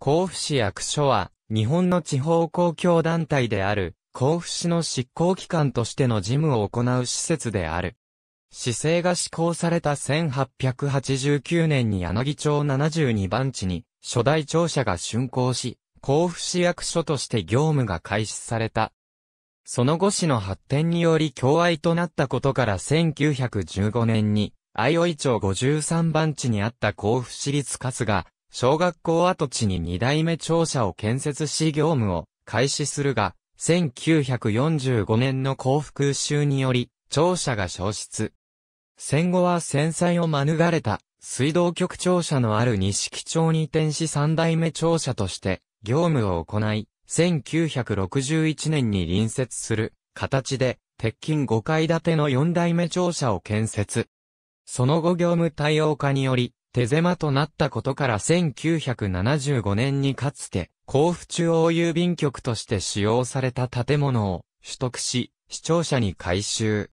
甲府市役所は、日本の地方公共団体である、甲府市の執行機関としての事務を行う施設である。市政が施行された1889年に柳町72番地に、初代庁舎が竣工し、甲府市役所として業務が開始された。その後市の発展により共愛となったことから1915年に、相生町53番地にあった甲府市立春日、小学校跡地に2代目庁舎を建設し業務を開始するが、1945年の幸福州により、庁舎が消失。戦後は戦災を免れた、水道局庁舎のある西木町に移転し三代目庁舎として、業務を行い、1961年に隣接する、形で、鉄筋5階建ての4代目庁舎を建設。その後業務対応化により、手狭となったことから1975年にかつて、甲府中央郵便局として使用された建物を取得し、視聴者に改修。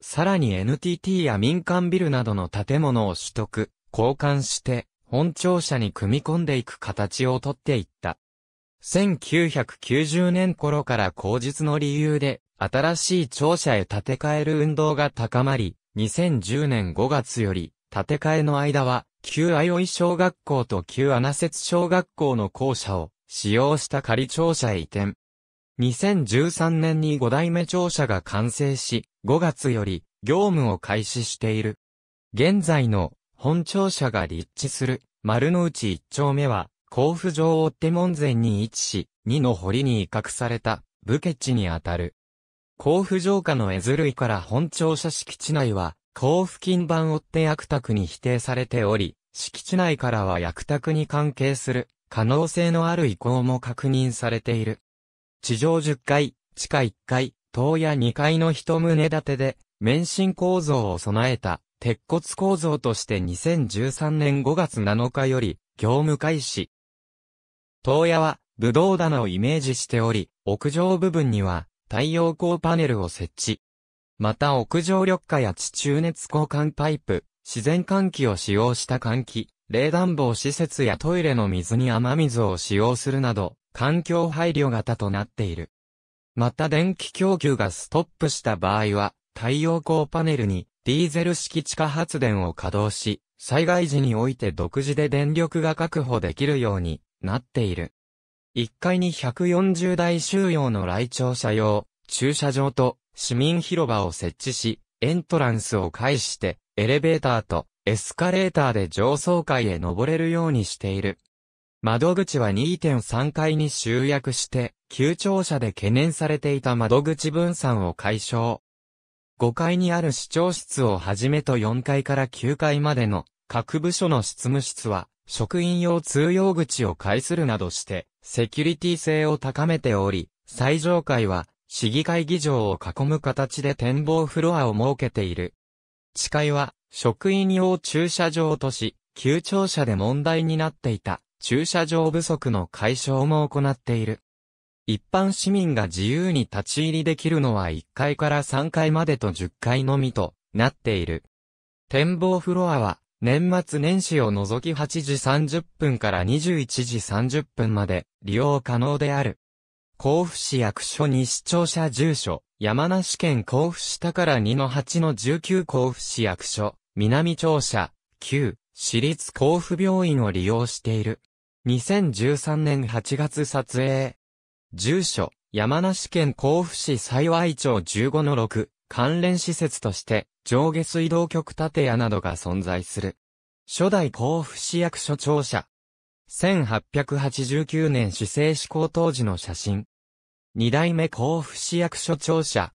さらに NTT や民間ビルなどの建物を取得、交換して、本庁舎に組み込んでいく形をとっていった。1990年頃から口述の理由で、新しい庁舎へ建て替える運動が高まり、2010年5月より、建て替えの間は、旧相生小学校と旧穴節小学校の校舎を使用した仮庁舎へ移転。2013年に5代目庁舎が完成し、5月より業務を開始している。現在の本庁舎が立地する丸の内一丁目は、甲府城追手門前に位置し、2の堀に威嚇された武家地にあたる。甲府城下の絵ずるいから本庁舎敷地内は、甲府金番追手役宅に否定されており、敷地内からは役宅に関係する可能性のある意向も確認されている。地上10階、地下1階、塔や2階の一棟建てで、免震構造を備えた、鉄骨構造として2013年5月7日より、業務開始。塔屋は、武道棚をイメージしており、屋上部分には、太陽光パネルを設置。また屋上緑化や地中熱交換パイプ、自然換気を使用した換気、冷暖房施設やトイレの水に雨水を使用するなど、環境配慮型となっている。また電気供給がストップした場合は、太陽光パネルにディーゼル式地下発電を稼働し、災害時において独自で電力が確保できるようになっている。1階に140台収容の来庁車用、駐車場と市民広場を設置し、エントランスを介してエレベーターとエスカレーターで上層階へ登れるようにしている。窓口は2.3階に集約して、旧庁舎で懸念されていた窓口分散を解消。5階にある市長室をはじめと4階から9階までの各部署の執務室は、職員用通用口を介するなどして、セキュリティ性を高めており、最上階は、市議会議場を囲む形で展望フロアを設けている。地階は、職員用駐車場とし、旧庁舎で問題になっていた駐車場不足の解消も行っている。一般市民が自由に立ち入りできるのは1階から3階までと10階のみとなっている。展望フロアは年末年始を除き8時30分から21時30分まで利用可能である。甲府市役所に市庁舎住所、山梨県甲府市宝2-8-19甲府市役所、南庁舎、旧、市立甲府病院を利用している。2013年8月撮影。住所、山梨県甲府市幸い町15-6、関連施設として、上下水道局建屋などが存在する。初代甲府市役所庁舎。1889年市政施行当時の写真。二代目甲府市役所庁舎。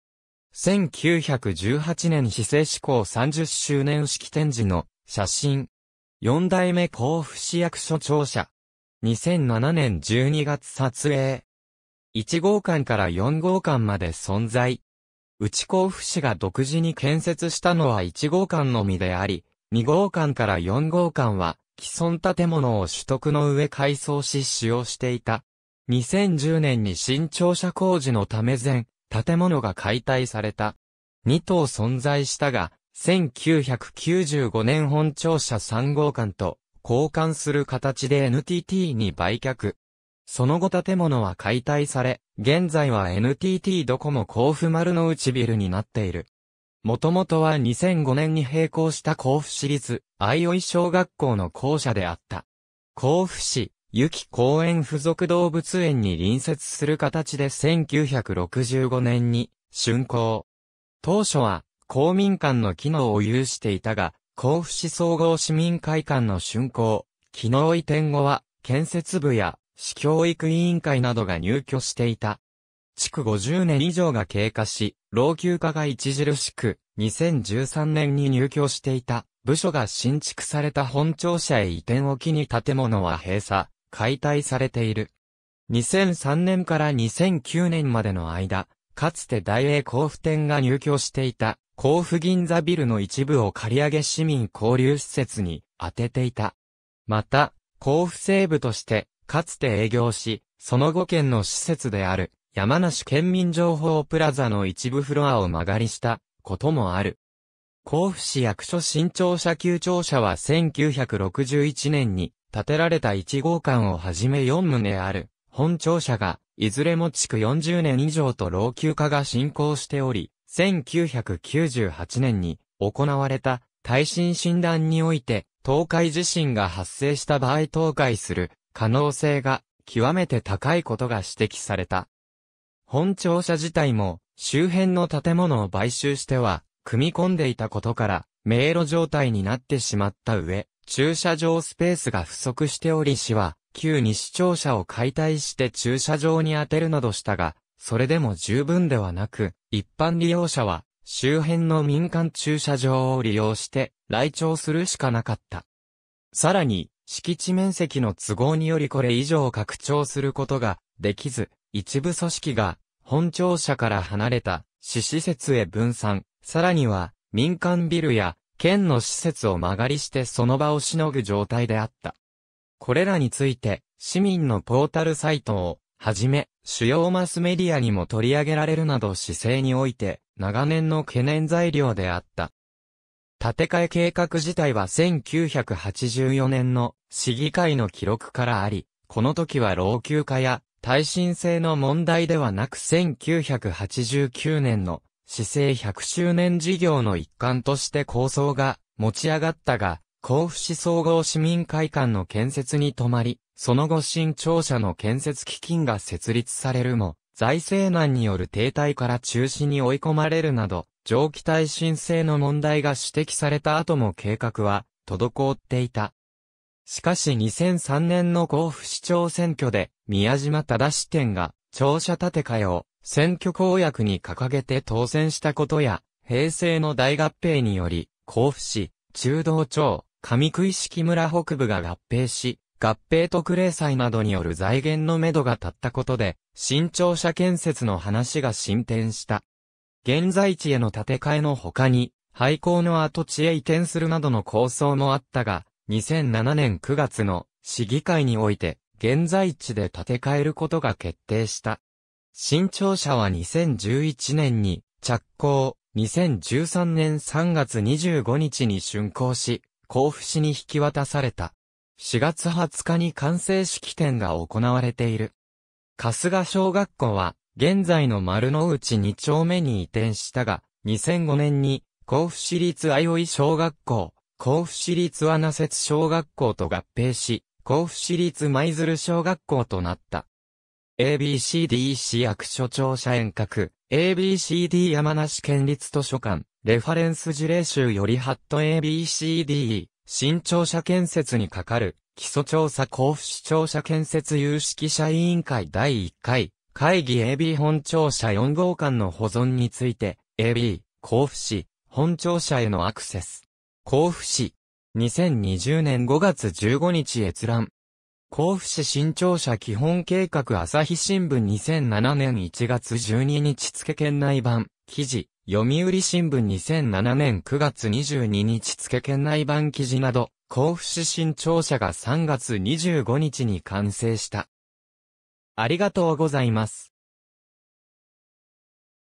1918年市政施行30周年式典時の写真。四代目甲府市役所庁舎。2007年12月撮影。1号館から4号館まで存在。内甲府市が独自に建設したのは1号館のみであり、2号館から4号館は既存建物を取得の上改装し使用していた。2010年に新庁舎工事のため全建物が解体された。2棟存在したが、1995年本庁舎3号館と交換する形で NTT に売却。その後建物は解体され、現在は NTT ドコモ甲府丸の内ビルになっている。もともとは2005年に閉校した甲府市立相生小学校の校舎であった。甲府市、ゆき公園附属動物園に隣接する形で1965年に竣工。当初は公民館の機能を有していたが、甲府市総合市民会館の竣工、機能移転後は建設部や市教育委員会などが入居していた。築50年以上が経過し、老朽化が著しく、2013年に入居していた部署が新築された本庁舎へ移転を機に建物は閉鎖、解体されている。2003年から2009年までの間、かつて大英甲府店が入居していた甲府銀座ビルの一部を借り上げ市民交流施設に当てていた。また、甲府西部としてかつて営業し、その後県の施設である山梨県民情報プラザの一部フロアを間借りしたこともある。甲府市役所新庁舎旧庁舎は1961年に建てられた1号館をはじめ4棟ある本庁舎がいずれも築40年以上と老朽化が進行しており、1998年に行われた耐震診断において東海地震が発生した場合倒壊する可能性が極めて高いことが指摘された。本庁舎自体も周辺の建物を買収しては組み込んでいたことから迷路状態になってしまった上、駐車場スペースが不足しており市は旧西庁舎を解体して駐車場に当てるなどしたが、それでも十分ではなく、一般利用者は周辺の民間駐車場を利用して来庁するしかなかった。さらに、敷地面積の都合によりこれ以上拡張することができず、一部組織が本庁舎から離れた市施設へ分散、さらには民間ビルや県の施設を間借りしてその場をしのぐ状態であった。これらについて市民のポータルサイトをはじめ主要マスメディアにも取り上げられるなど姿勢において長年の懸念材料であった。建て替え計画自体は1984年の市議会の記録からあり、この時は老朽化や耐震性の問題ではなく1989年の市政100周年事業の一環として構想が持ち上がったが、甲府市総合市民会館の建設に止まり、その後新庁舎の建設基金が設立されるも、財政難による停滞から中止に追い込まれるなど、蒸気耐震性の問題が指摘された後も計画は滞っていた。しかし2003年の甲府市長選挙で、宮島忠支店が、庁舎建て替えを、選挙公約に掲げて当選したことや、平成の大合併により、甲府市、中道町、上食式村北部が合併し、合併特例祭などによる財源のめどが立ったことで、新庁舎建設の話が進展した。現在地への建て替えの他に、廃校の跡地へ移転するなどの構想もあったが、2007年9月の市議会において、現在地で建て替えることが決定した。新庁舎は2011年に着工、2013年3月25日に竣工し、甲府市に引き渡された。4月20日に完成式典が行われている。春日小学校は、現在の丸の内2丁目に移転したが、2005年に甲府市立相生小学校、甲府市立穴節小学校と合併し、甲府市立舞鶴小学校となった。ABCD 市役所庁舎遠隔、ABCD 山梨県立図書館、レファレンス事例集よりハット ABCD、新庁舎建設にかかる、基礎調査甲府市庁舎建設有識者委員会。第1回、会議。AB 本庁舎4号館の保存について、AB、甲府市、本庁舎へのアクセス。甲府市。2020年5月15日閲覧。甲府市新庁舎基本計画朝日新聞2007年1月12日付県内版。記事。読売新聞2007年9月22日付県内版記事など、甲府市新庁舎が3月25日に完成した。ありがとうございます。